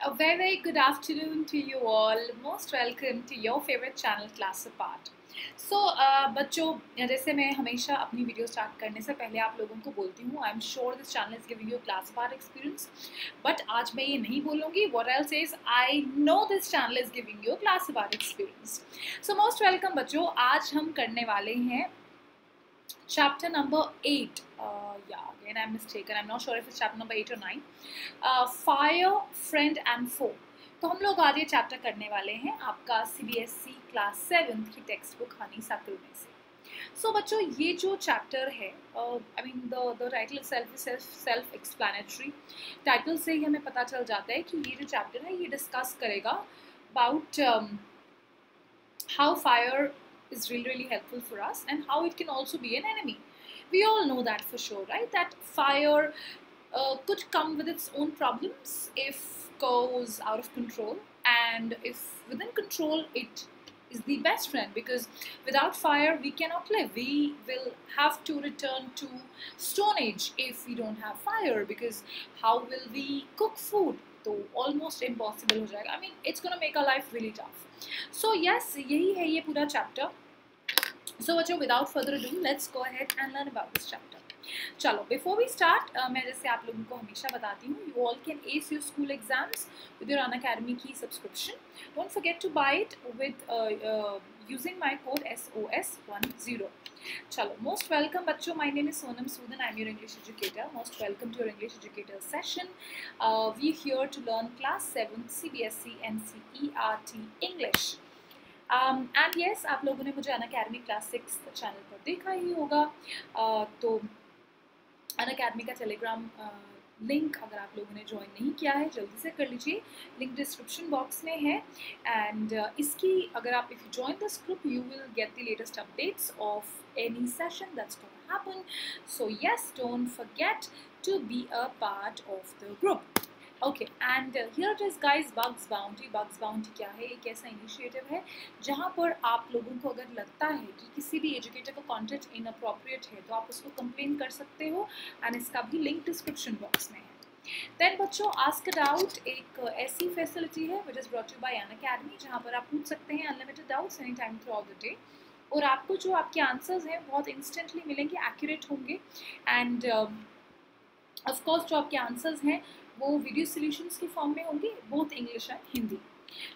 A very, very good afternoon to you all. Most welcome to your favorite channel, Class Apart. So so, uh, बच्चों जैसे मैं हमेशा अपनी video start करने से पहले आप लोगों को बोलती हूँ I am sure this channel is giving you class bar experience but आज मैं ये नहीं बोलूँगी what L says I know this channel is giving you class bar experience so most welcome बच्चों आज हम करने वाले हैं chapter number 8 uh, yeah again i'm mistaken. I'm not sure if it's chapter number 8 or 9 uh, fire friend and foe. तो हम लोग आज ये चैप्टर करने वाले हैं आपका C B S E class seven की टेक्स्ट बुक हनी साकल में से। सो so, बच्चों ये जो चैप्टर है I mean the title self self self explanatory title से ही हमें पता चल जाता है कि ये जो चैप्टर है ये डिस्कस करेगा about how fire is really really helpful for us and how it can also be an enemy. We all know that for sure right? That fire uh, could come with its own problems if goes out of control and if within control it is the best friend because without fire we cannot live. We will have to return to stone age if we don't have fire because how will we cook food? Though almost impossible i mean it's going to make our life really tough. So yes यही है ये पूरा chapter so बच्चों without further do let's go ahead and learn about this chapter चलो before we start मैं जैसे आप लोगों को हमेशा बताती हूँ you all can ace you school exams with your Unacademy की subscription don't forget to buy it with using my code SOS10. Chalo, most welcome bachcho. My name is Sonam Sudan. I'm your English educator. Most welcome to your English educator session. Uh, we're here to learn class 7 CBSE NCERT English. And um, yes आप लोगों ने मुझे Unacademy class six channel पर देखा ही होगा uh, तो Unacademy का टेलीग्राम लिंक अगर आप लोगों ने ज्वाइन नहीं किया है जल्दी से कर लीजिए। लिंक डिस्क्रिप्शन बॉक्स में है। एंड uh, इसकी अगर आप if you join this group you will get the latest updates of any session that's going happen. So yes don't forget to be a part of the okay and here it is guys bugs boundary bugs boundary क्या है? एक ऐसा initiative है, जहाँ पर आप लोगों को अगर लगता है कि किसी भी एजुकेटर का कंटेंट इनअप्रोप्रिएट है तो आप उसको कंप्लेन कर सकते हो एंड इसका भी लिंक डिस्क्रिप्शन बॉक्स में है। देन बच्चों आस्क डाउट एक ऐसी फैसिलिटी है which is brought you by Unacademy जहाँ पर आप पूछ सकते हैं unlimited doubts any time throughout the day और आपको जो आपके आंसर्स हैं, बहुत इंस्टेंटली मिलेंगे एक्यूरेट होंगे। एंड ऑफकोर्स जो आपके आंसर्स हैं वो वीडियो सोल्यूशंस के फॉर्म में होंगे बोथ इंग्लिश एंड हिंदी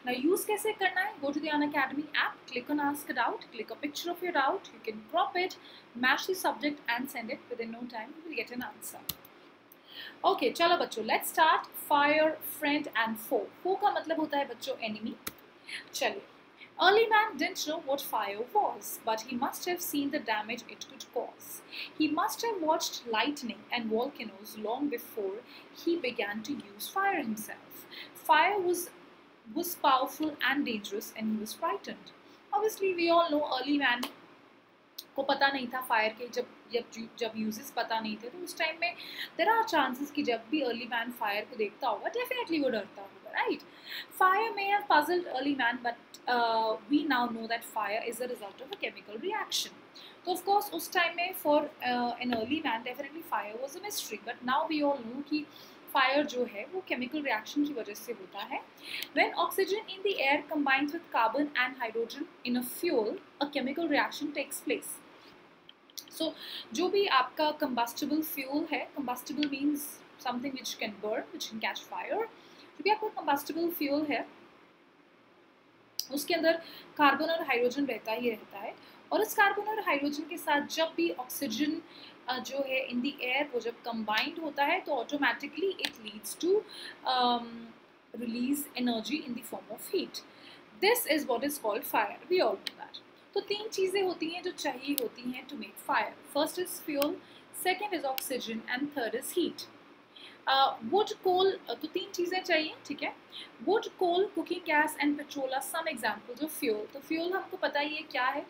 ना यूज़ कैसे करना है? Go to the academy app click on ask doubt click a picture of your doubt you can crop it match the subject and send it within no time you will get an answer okay चलो बच्चों let's start fire friend and foe foe का मतलब होता है बच्चों enemy चलिए। Early man didn't know what fire was, but he must have seen the damage it could cause. He must have watched lightning and volcanoes long before he began to use fire himself. Fire was, was powerful and dangerous and he was frightened. Obviously, we all know early man को पता नहीं था fire के, जब जब जब uses पता नहीं थे तो उस टाइम में देर आर चांसेस कि जब भी अर्ली मैन फायर को देखता होगा डेफिनेटली वो डरता होगा right fire may have puzzled early man but we now know that fire is a result of a chemical reaction तो ऑफकोर्स उस टाइम में for an early man definitely fire was a mystery but now we all know कि fire जो है, वो chemical reaction की वजह से होता है। When oxygen in the air combines with carbon and hydrogen in a fuel a chemical reaction takes place So जो भी आपका combustible fuel है, combustible means something which can burn, which can catch fire. जो भी आपका combustible fuel है उसके अंदर कार्बन और हाइड्रोजन रहता ही रहता है। और इस कार्बन और हाइड्रोजन के साथ जब भी ऑक्सीजन जो है इन दी एयर वो जब कंबाइंड होता है तो automatically it leads to release energy in the form of heat this is what is called fire we all तो तीन चीज़ें होती हैं जो चाहिए होती हैं to make fire first is fuel second is oxygen and third is heat wood coal तो तीन चीज़ें चाहिए, ठीक है? Wood coal cooking gas and petrol are some examples of fuel तो फ्यूल हमको पता ही है क्या है?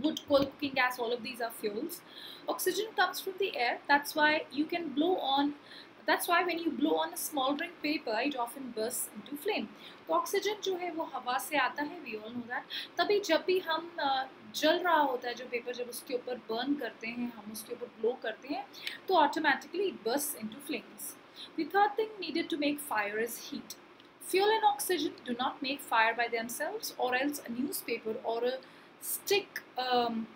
Wood, coal, cooking gas, all of these are fuels. Oxygen comes from the air. That's why you can blow on that's why when you blow on a smoldering paper it often bursts into flame तो oxygen जो है वो हवा से आता है we all know that तभी जब भी हम जल रहा होता है जो पेपर जब उसके ऊपर बर्न करते हैं हम उसके ऊपर ब्लो करते हैं तो automatically it burst into flames The third thing needed to make fire is heat. Fuel and oxygen do not make fire by themselves, or else a newspaper or a stick um,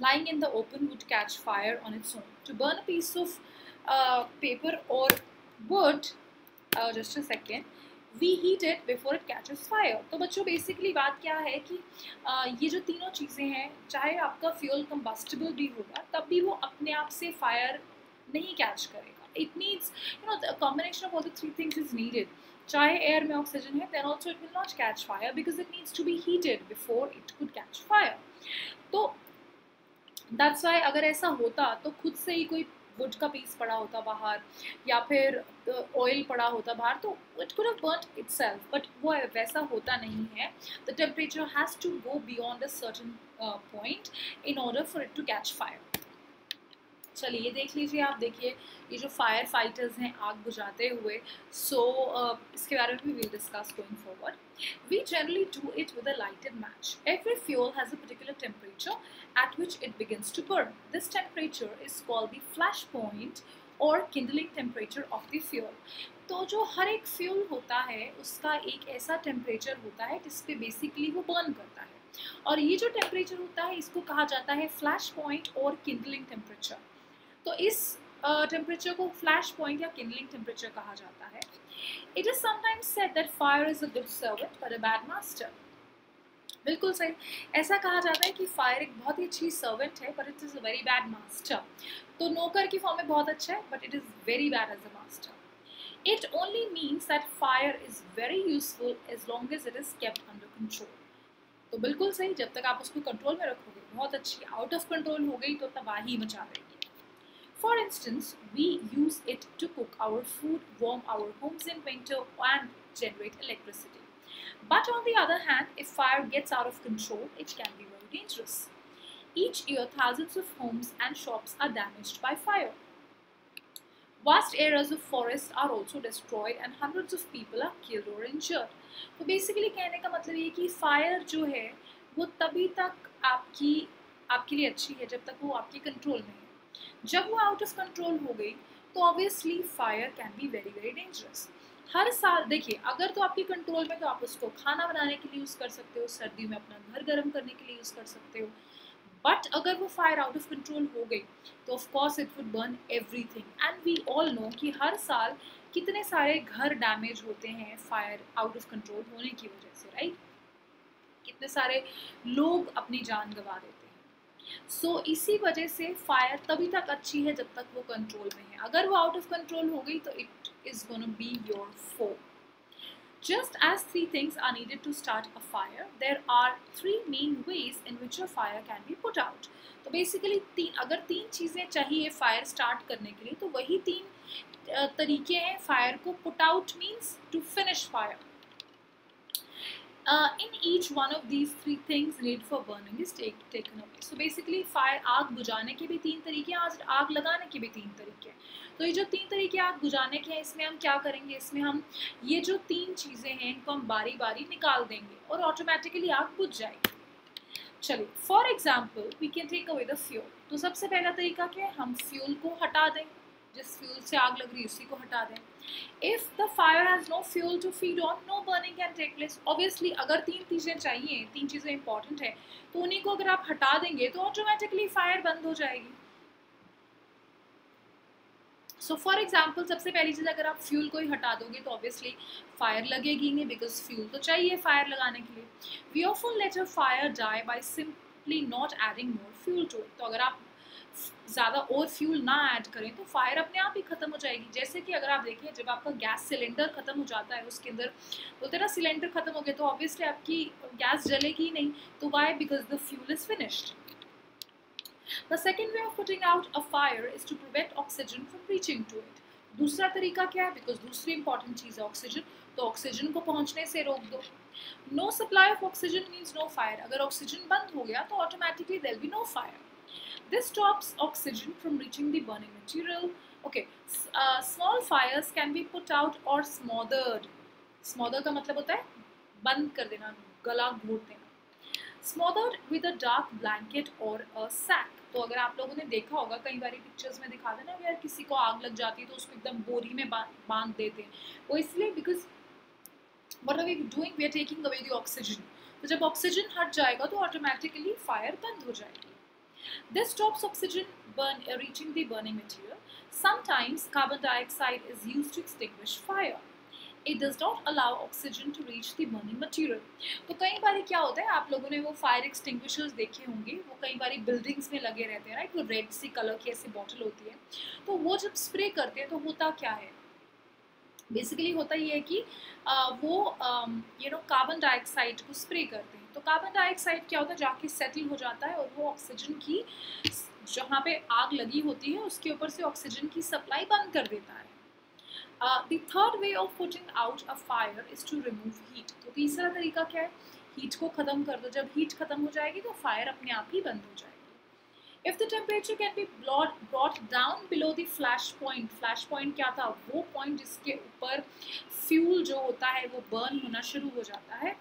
lying in the open would catch fire on its own. To burn a piece of uh, paper or wood, uh, just we heat it before it catches fire तो बच्चों basically बात क्या है कि आ, ये जो तीनों चीज़ें हैं चाहे आपका फ्यूल कम्बस्टिबल भी होगा तब भी वो अपने आप से फायर नहीं कैच करेगा. It needs you know combination of all the three things is needed चाहे एयर में ऑक्सीजन है then also it will not catch fire because it needs to be heated before it could catch fire तो that's why अगर ऐसा होता तो खुद से ही कोई वुड का पीस पड़ा होता बाहर, या फिर ऑयल पड़ा होता बाहर तो it could have burn itself but वो वैसा होता नहीं है। The temperature has to go beyond a certain point in order for it to catch fire चलिए ये देख लीजिए आप देखिए ये जो फायर फाइटर्स हैं आग बुझाते हुए सो so, uh, इसके बारे में भी will discuss going forward we generally do it with a lighted match every fuel has a particular temperature at which it begins to burn. This temperature is called the flash point or kindling temperature of the fuel. तो जो हर एक fuel होता है उसका एक ऐसा temperature होता है जिस पे बेसिकली वो बर्न करता है और ये जो टेम्परेचर होता है इसको कहा जाता है फ्लैश पॉइंट और किंडलिंग टेम्परेचर तो इस टेम्परेचर uh, को फ्लैश पॉइंट या किंडलिंग टेम्परेचर कहा जाता है। It is sometimes said that fire is a good servant but a bad master बिल्कुल सही। ऐसा कहा जाता है कि फायर एक बहुत ही अच्छी सर्वेंट है but it is a very bad master तो नौकर की फॉर्म में बहुत अच्छा है but it is very bad as a master it only means that fire is very useful as long as it is kept under control तो बिल्कुल सही जब तक आप उसको कंट्रोल में रखोगे बहुत अच्छी आउट ऑफ़ कंट्रोल हो गई तो तबाही मचा देगी। For instance, we use it to cook our food, warm our homes in winter, and generate electricity. But on the other hand, if fire gets out of control, it can be very dangerous. Each year, thousands of homes and shops are damaged by fire. Vast areas of forest are also destroyed and hundreds of people are killed or injured. तो basically कहने का मतलब ये कि fire जो है वो तभी तक आपकी आपके लिए अच्छी है जब तक वो आपके कंट्रोल में है जब वो आउट ऑफ़ कंट्रोल हो गई तो obviously fire can be very very dangerous हर साल, देखिए, अगर तो आपकी कंट्रोल में तो आप उसको खाना बनाने के लिए यूज़ कर सकते हो, सर्दी में अपना घर गर्म करने के लिए यूज़ कर सकते हो. बट अगर वो फायर आउट ऑफ़ कंट्रोल हो गई तो of course it would burn everything and we all know कि हर साल कितने सारे घर डैमेज होते हैं फायर आउट ऑफ़ कंट्रोल होने की वजह से राइट कितने सारे लोग अपनी जान गंवा देते हैं। सो so, इसी वजह से फायर तभी तक अच्छी है जब तक वो कंट्रोल में है अगर वो आउट ऑफ़ कंट्रोल हो गई तो it is to be your foe. Just as three things are needed to start a fire, there are three main ways in which a fire can be put out. तो basically तीन अगर तीन चीज़ें चाहिए fire start करने के लिए तो वही तीन तरीके हैं फायर को put out means to finish fire uh, in each one of these three things need for burning is take, taken away. So basically fire आग बुझाने के भी तीन तरीके हैं आज आग लगाने के भी तीन तरीके हैं। तो ये जो तीन तरीके आग बुझाने के हैं इसमें हम क्या करेंगे? इसमें हम ये जो तीन चीज़ें हैं इनको हम बारी बारी निकाल देंगे और ऑटोमेटिकली आग बुझ जाएगी। चलिए for example we can take away the fuel तो सबसे पहला तरीका क्या है? हम फ्यूल को हटा दें। जिस फ्यूल से आग लग रही है उसी को हटा दें। If the fire has no fuel to feed on no burning can take place obviously अगर तीन चीज़ें चाहिए, तीन चीज़ें इंपॉर्टेंट है तो उन्हीं को अगर आप हटा देंगे तो ऑटोमेटिकली फायर बंद हो जाएगी। सो फॉर एग्ज़ाम्पल सबसे पहली चीज़ अगर आप फ्यूल को ही हटा दोगे तो ऑब्वियसली फायर लगेगी नहीं बिकॉज़ फ्यूल तो चाहिए फायर लगाने के लिए। We often let a fire die by simply not adding more fuel to तो अगर आप ज़्यादा और फ्यूल ना ऐड करें तो फायर अपने आप ही ख़त्म हो जाएगी। जैसे कि अगर आप देखिए जब आपका गैस सिलेंडर ख़त्म हो जाता है, उसके अंदर बोलते ना सिलेंडर ख़त्म हो गया तो ऑब्वियसली आपकी गैस जलेगी ही नहीं। तो why because the fuel is finished The second way of putting out a fire is to prevent oxygen from reaching to it. दूसरा तरीका क्या है? बिकॉज़ दूसरी इंपॉर्टेंट चीज़ है ऑक्सीजन तो ऑक्सीजन को पहुँचने से रोक दो। No supply of oxygen means no fire अगर ऑक्सीजन बंद हो गया तो automatically there be no fire This stops oxygen from reaching the burning material. Okay, uh, small fires can be put out or smothered. Smother का मतलब होता है बंद कर देना गला घोट देना Smothered with a dark blanket or a sack. तो अगर आप लोगों ने देखा होगा कई बार पिक्चर्स में दिखा देना यार किसी को आग लग जाती है तो उसको एकदम बोरी में बाँध देते हैं वो इसलिए because what are we doing we are taking away the oxygen तो जब ऑक्सीजन हट जाएगा तो ऑटोमेटिकली फायर बंद हो जाएगी This stops oxygen burn, uh, reaching the burning material. Sometimes carbon dioxide is used to extinguish fire. It does not allow oxygen to reach the burning material. तो कई बार क्या होता है आप लोगों ने वो फायर एक्सटिंग्विशर्स देखे होंगे वो कई बार बिल्डिंग्स में लगे रहते हैं राइट वो रेड सी कलर की ऐसी बॉटल होती है तो वो जब स्प्रे करते हैं तो होता क्या है बेसिकली होता ये है कि आ, वो यू नो कार्बन डाइऑक्साइड को स्प्रे करते हैं तो कार्बन डाइऑक्साइड क्या होता है? जाके सेटल हो जाता है और वो ऑक्सीजन की जहाँ पे आग लगी होती है उसके ऊपर से ऑक्सीजन की सप्लाई बंद कर देता है। The third way of putting out a fire is to remove heat तो तीसरा तरीका क्या है? हीट को ख़त्म कर दो। जब हीट ख़त्म हो जाएगी तो फायर अपने आप ही बंद हो जाएगी। The temperature can be brought, brought down below the flash point flash point क्या था? वो point जिसके ऊपर fuel जो होता है वो burn होना शुरू हो जाता है।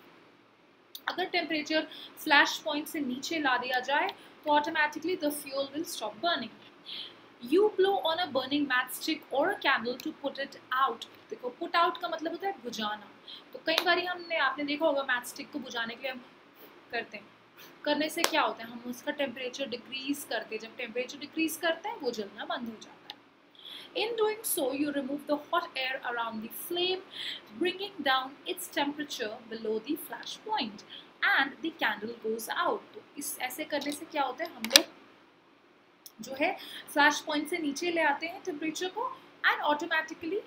अगर टेम्परेचर फ्लैश पॉइंट से नीचे ला दिया जाए तो automatically the fuel will stop burning you blow on a burning match stick और candle to put it out देखो पुट आउट का मतलब होता है बुझाना। तो कई बार हमने, आपने देखा होगा मैथ स्टिक को बुझाने के लिए हम करते हैं। करने से क्या होता है? हम उसका टेम्परेचर डिक्रीज करते हैं। जब टेम्परेचर डिक्रीज करते हैं, वो जलना बंद हो जाता है। In doing so, you remove the hot air around the flame, bringing down its temperature below the flash point, and the candle goes out. तो इस ऐसे करने से क्या होता है हम लोग जो है फ्लैश पॉइंट से नीचे ले आते हैं टेम्परेचर को एंड ऑटोमेटिकली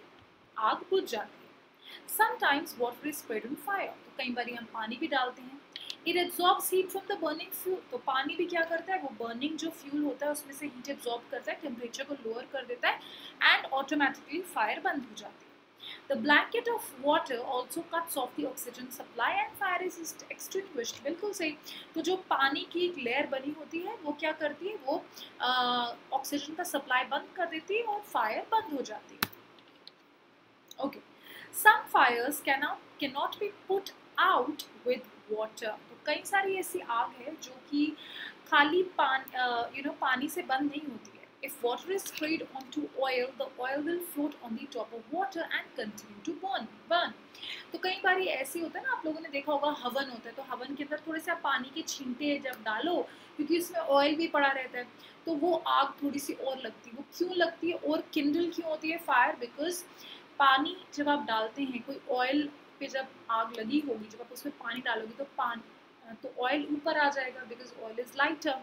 आग बुझ जाती है sometimes water is spread in fire तो कई बार हम पानी भी डालते हैं it absorbs heat from the burning fuel तो पानी भी क्या करता है? वो बर्निंग जो फ्यूल होता है, उसमें से हीट एब्जॉर्ब करता है टेम्परेचर को लोअर कर देता है एंड ऑटोमेटिकली फायर बंद हो जाती है। The blanket of water also cuts off the oxygen supply and fire is extinguished. बिल्कुल सही। तो जो पानी की एक लेयर बनी होती है, वो क्या करती है? वो ऑक्सीजन का सप्लाई बंद कर देती है और फायर बंद हो जाती है। Okay some fires cannot can not be put out with water कई सारी ऐसी आग है जो कि खाली पान यू नो पानी से बंद नहीं होती है If water is sprayed onto oil, the oil will float on the top of water and continue to burn. burn. तो कई बार ऐसे होता है ना आप लोगों ने देखा होगा हवन होता है तो हवन के अंदर थोड़े से आप पानी के छींटे जब डालो क्योंकि उसमें ऑयल भी पड़ा रहता है तो वो आग थोड़ी सी और लगती है वो क्यों लगती है और किंडल क्यों होती है फायर बिकॉज़ पानी जब आप डालते हैं कोई ऑयल पे जब आग लगी होगी जब आप उसमें पानी डालोगे तो पानी तो ऑयल ऊपर आ जाएगा because oil is lighter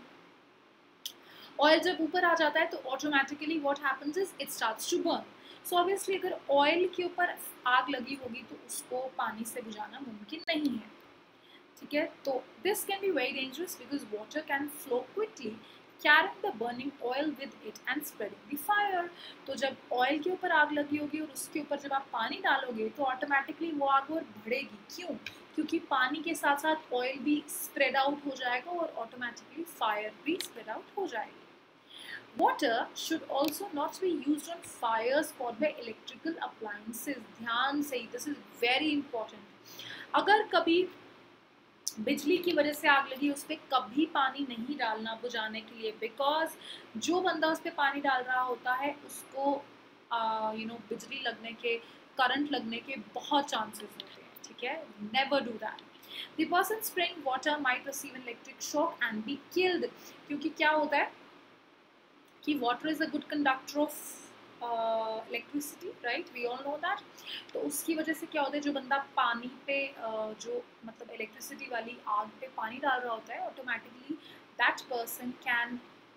oil जब ऊपर आ जाता है तो automatically what happens is it start to burn so obviously अगर ऑयल के ऊपर आग लगी होगी तो उसको पानी से बुझाना मुमकिन नहीं है। ठीक है? तो this can be very dangerous because water can flow quickly carrying the burning oil with it and spreading the fire तो जब ऑयल के ऊपर आग लगी होगी और उसके ऊपर जब आप पानी डालोगे तो ऑटोमेटिकली वो आग और बढ़ेगी। क्यों? क्योंकि पानी के साथ साथ ऑयल भी स्प्रेड आउट हो जाएगा और ऑटोमेटिकली फायर भी स्प्रेड आउट हो जाएगी। Water should also not be use on fire for the electrical appliances ध्यान से दिस इज़ वेरी इंपॉर्टेंट अगर कभी बिजली की वजह से आग लगी, उस पर कभी पानी नहीं डालना बुझाने के लिए। बिकॉज़ जो बंदा उस पर पानी डाल रहा होता है, उसको यू नो बिजली लगने के करंट लगने के बहुत चांसेस होते हैं, ठीक है? Never do that the person spring water might receive an electric shock and be killed क्योंकि क्या होता है कि water is a good conductor of electricity right we all know that तो उसकी वजह से क्या होता है जो बंदा पानी पे uh, जो मतलब इलेक्ट्रिसिटी वाली आग पे पानी डाल रहा होता है automatically that person can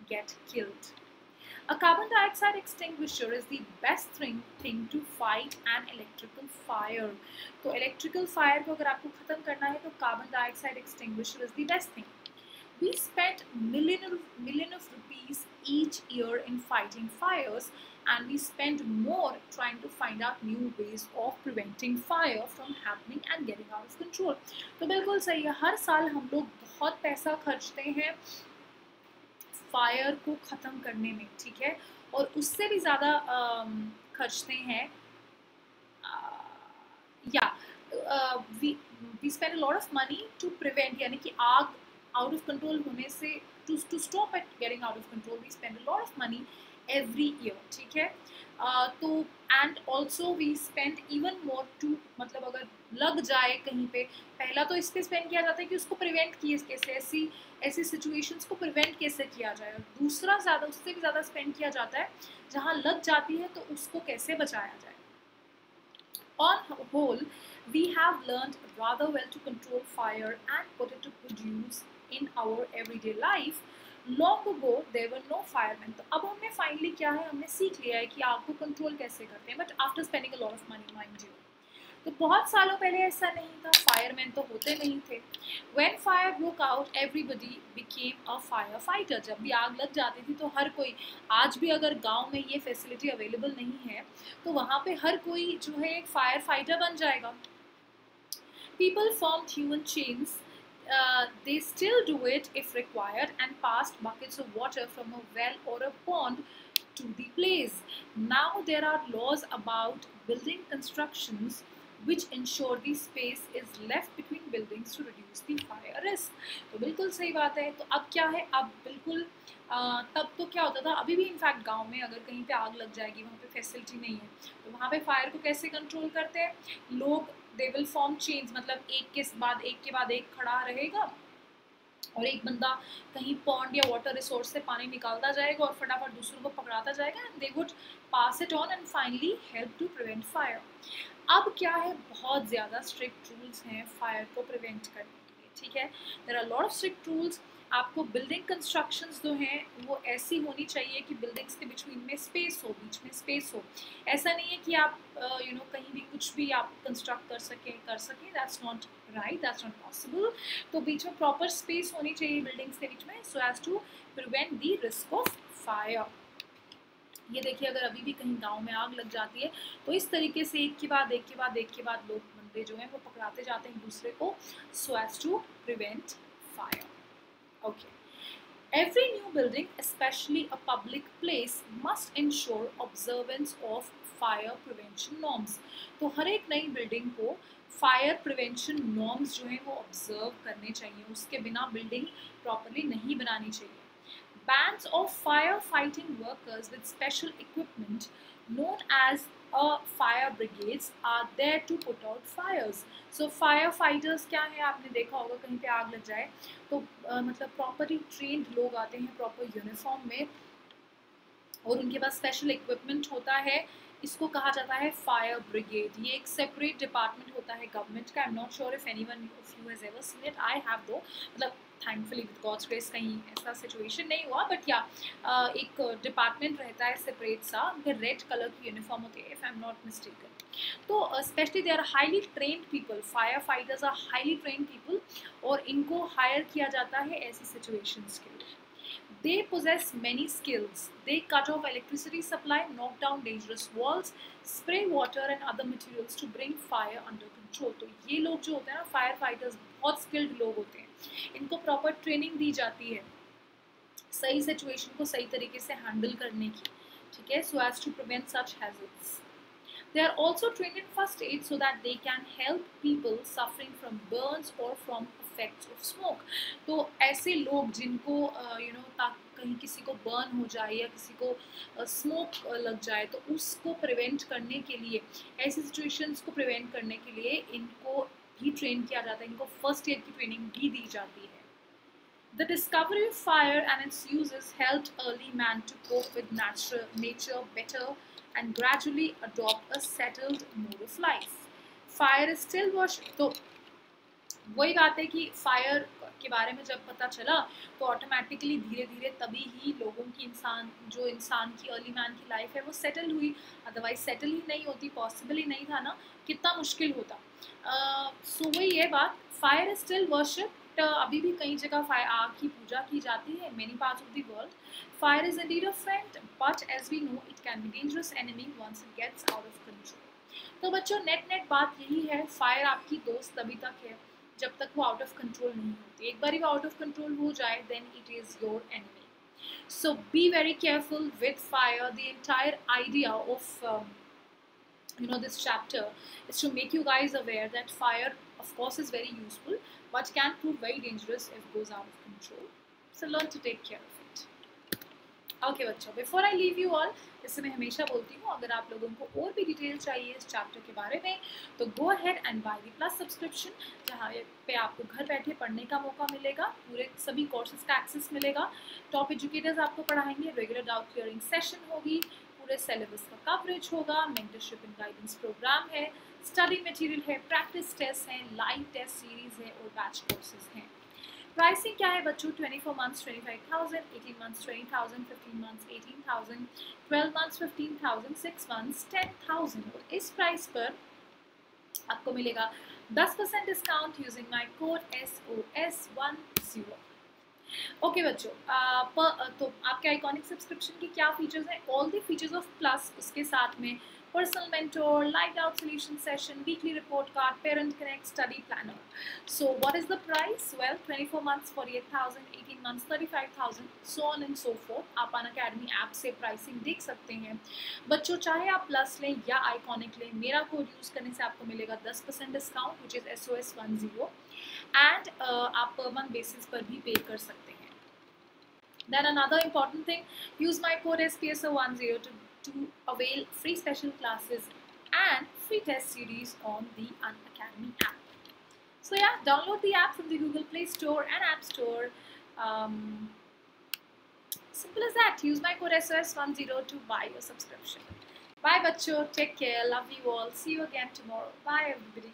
get killed a carbon dioxide extinguisher is the best thing thing to fight an electrical fire तो इलेक्ट्रिकल फायर को अगर आपको खत्म करना है तो carbon dioxide extinguisher is the best thing We spent million of, million of rupees each year in fighting fires and we spend more trying to find out new ways of preventing fire from happening and getting out of control. तो बिल्कुल सही है हर साल हम लोग बहुत पैसा खर्चते हैं फायर को ख़त्म करने में ठीक है और उससे भी ज़्यादा खर्चते हैं या we we spend lot of money to prevent यानी कि आग आउट ऑफ़ कंट्रोल होने से to stop it getting out of control, we spend a lot of money every year. ठीक है तो and also we spend even more to मतलब अगर लग जाए कहीं पे पहला तो इस पर स्पेंड किया जाता है कि उसको प्रिवेंट किए कैसे ऐसी ऐसी सिचुएशंस को प्रिवेंट कैसे किया जाए और दूसरा ज़्यादा उससे भी ज़्यादा स्पेंड किया जाता है जहाँ लग जाती है तो उसको कैसे बचाया जाए on whole we have learned rather well to control fire and put use in our everyday life long ago there were no fireman तो अब हमने फाइनली क्या है, हमने सीख लिया है कि आग को कंट्रोल कैसे करते हैं but after spending a lot of money mind you तो बहुत सालों पहले ऐसा नहीं था फायरमैन तो होते नहीं थे. When fire broke out everybody became a fire fighter जब भी आग लग जाती थी तो हर कोई, आज भी अगर गाँव में ये फैसिलिटी अवेलेबल नहीं है तो वहाँ पे हर कोई जो है एक फायर फाइटर बन जाएगा. People form human chains Uh, they still do it if required and passed buckets of water from a well or a pond to the place. Now there are laws about building constructions which ensure the space is left between buildings to reduce the fire risk. तो बिल्कुल सही बात है तो अब क्या है अब बिल्कुल आ, तब तो क्या होता था अभी भी इनफैक्ट गाँव में अगर कहीं पे आग लग जाएगी वहाँ पे फैसिलिटी नहीं है तो वहाँ पे फायर को कैसे कंट्रोल करते हैं लोग दे विल फॉर्म चेंज मतलब एक के बाद, एक के बाद एक खड़ा रहेगा और एक बंदा कहीं पॉन्ड या वाटर रिसोर्स से पानी निकालता जाएगा और फटाफट दूसरों को पकड़ाता जाएगा and they would pass it on and finally help to prevent fire अब क्या है? बहुत ज़्यादा स्ट्रिक्ट रूल्स हैं फायर को प्रिवेंट करने के लिए, ठीक है? There are lot of strict rules आपको बिल्डिंग कंस्ट्रक्शन जो हैं वो ऐसी होनी चाहिए कि बिल्डिंग्स के बीच में स्पेस हो बीच में स्पेस हो। ऐसा नहीं है कि आप you uh, know you know, कहीं भी कुछ भी आप कंस्ट्रक्ट कर सकें कर सकें that's not right that's not possible तो बीच में प्रॉपर स्पेस होनी चाहिए बिल्डिंग्स के बीच में so as to prevent the risk of fire ये देखिए अगर अभी भी कहीं गाँव में आग लग जाती है तो इस तरीके से एक के बाद एक के बाद एक के बाद लोग बंदे जो हैं वो पकड़ाते जाते हैं दूसरे को so as to prevent fire Okay. Every new building, especially a public place, must ensure observance of fire prevention norms. तो हर एक नई बिल्डिंग को फायर प्रिवेंशन नॉर्म्स जो हैं वो ऑब्ज़र्व करने चाहिए उसके बिना बिल्डिंग प्रॉपरली नहीं बनानी चाहिए bands of firefighting workers with special equipment known as uh, fire brigades are there to put out fires. So firefighters क्या है? आपने देखा होगा कहीं पे आग लग जाए तो uh, मतलब प्रॉपरली ट्रेंड लोग आते हैं प्रॉपर यूनिफॉर्म में और उनके पास स्पेशल इक्विपमेंट होता है। इसको कहा जाता है फायर ब्रिगेड ये एक सेपरेट डिपार्टमेंट होता है गवर्नमेंट का। I am not sure if anyone of you has ever seen it I have though मतलब थैंकफुली विद गॉड्स ग्रेस कहीं ऐसा सिचुएशन नहीं हुआ बट या एक डिपार्टमेंट रहता है सेपरेट सा रेड कलर की यूनिफॉर्म होती है if I am not mistaken तो specially they are highly trained people fire fighters are highly trained people और इनको हायर किया जाता है ऐसी सिचुएशंस के लिए। They possess many skills. They cut off electricity supply, knock down dangerous walls, spray water and other materials to bring fire under control. तो ये लोग जो होते हैं ना फायर फाइटर्स बहुत स्किल्ड लोग होते हैं इनको प्रॉपर ट्रेनिंग दी जाती है सही सिचुएशन को सही तरीके से हैंडल करने की ठीक है so as to prevent such hazards They are also trained in first aid so that they can help people suffering from burns or from effects of smoke तो ऐसे लोग जिनको यू नो you कहीं किसी को बर्न हो जाए या किसी को स्मोक uh, uh, लग जाए तो उसको प्रिवेंट करने के लिए ऐसी सिचुएशंस को प्रिवेंट करने के लिए इनको भी ट्रेन किया जाता है इनको फ़र्स्ट एड की ट्रेनिंग भी दी जाती है। The discovery of fire and its use is early man to cope with nature better and gradually adopt settled mode of life fire still wash तो वही बात है कि फायर के बारे में जब पता चला तो ऑटोमेटिकली धीरे धीरे तभी ही लोगों की इंसान जो इंसान की अर्ली मैन की लाइफ है वो सेटल हुई। अदरवाइज़ सेटल ही नहीं होती पॉसिबल ही नहीं था ना कितना मुश्किल होता। सो uh, वही है बात फायर इज़ स्टिल वर्शिप अभी भी कई जगह फायर आग की पूजा की जाती है many part of the world fire is indeed a friend but as we know it can be dangerous enemy once it gets out of control तो बच्चों नेट नेट बात यही है फायर आपकी दोस्त तभी तक है। जब तक वो आउट ऑफ़ कंट्रोल नहीं होती। एक बार वो आउट ऑफ़ कंट्रोल हो जाए then it is your enemy so be very careful with fire the entire idea of you know this chapter is to make you guys aware that fire of course is very useful but can prove very dangerous if goes out of control so learn to take care okay बच्चों before I leave you all इससे मैं हमेशा बोलती हूँ, अगर आप लोगों को और भी डिटेल चाहिए इस चैप्टर के बारे में तो go ahead and buy the plus subscription जहाँ पे आपको घर बैठे पढ़ने का मौका मिलेगा, पूरे सभी कोर्सेज का एक्सेस मिलेगा। टॉप एजुकेटर्स आपको पढ़ाएँगे रेगुलर डाउट क्लियरिंग सेशन होगी, पूरे सिलेबस का कवरेज होगा मेंटरशिप एंड गाइडेंस प्रोग्राम है स्टडी मटेरियल है प्रैक्टिस टेस्ट हैं लाइव टेस्ट सीरीज़ है और बैच कोर्सेज हैं। प्राइसिंग क्या है बच्चों? 24 months 25,000 18 months 20,000 15 months 18,000 12 months 15,000 6 months 10,000 और इस प्राइस पर आपको मिलेगा 10 percent discount using my code S O S one zero okay बच्चों तो आपके आइकॉनिक सब्सक्रिप्शन की क्या फीचर्स हैं? All the features of plus उसके साथ में personal mentor, live out solution session, weekly report card, parent connect, study planner. So what is the price? Well, 24 months, 48,000, 18 months, 35,000, so on and so forth. आप Unacademy app से pricing देख सकते हैं बच्चों चाहे आप प्लस लें या आइकॉनिक लें मेरा कोड यूज़ करने से आपको मिलेगा 10 percent discount which is S O S one zero and आप पर मंथ बेसिस पर भी पे कर सकते हैं Then another important thing, use my code SPSO10 to to avail free special classes and free test series on the Unacademy app. So yeah, download the app from the Google Play Store and App Store. Um, simple as that. Use my code SOS10 to buy your subscription. Bye, bacho. Take care. Love you all. See you again tomorrow. Bye, everybody.